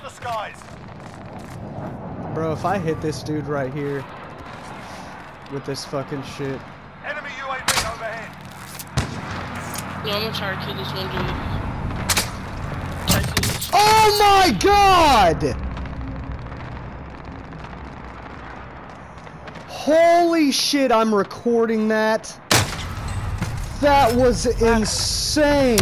the skies. Bro, if I hit this dude right here with this fucking shit. Enemy UAV overhead. No, I'm gonna try to kill this one dude. This. Oh my god! Holy shit, I'm recording that. That was insane.